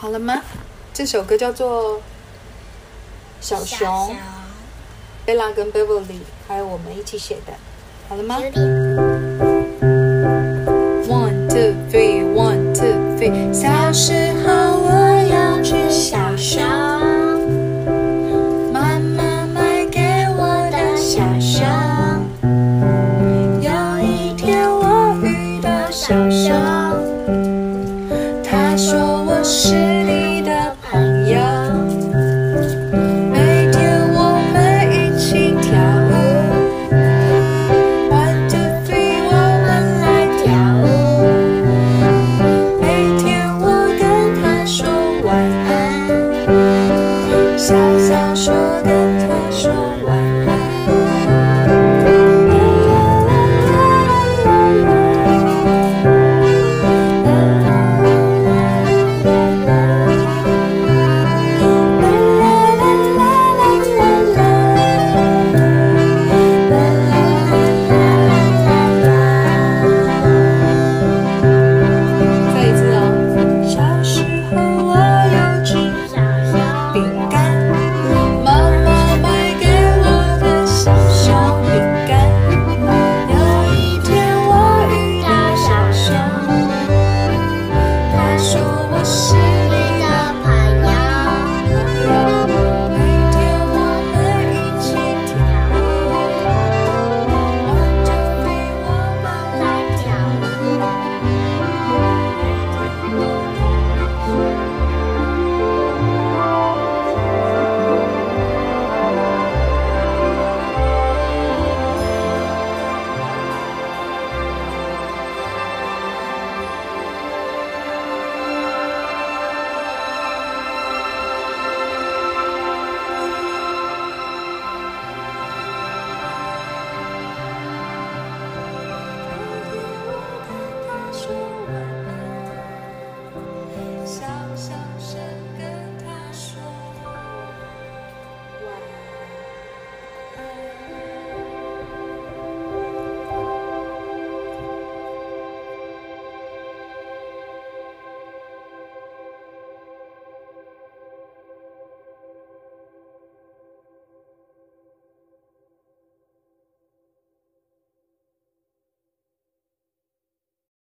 好了吗？这首歌叫做小熊，贝拉跟 Beverly，还有我们一起写的。好了吗？One two three，one two three，小狮子。可是。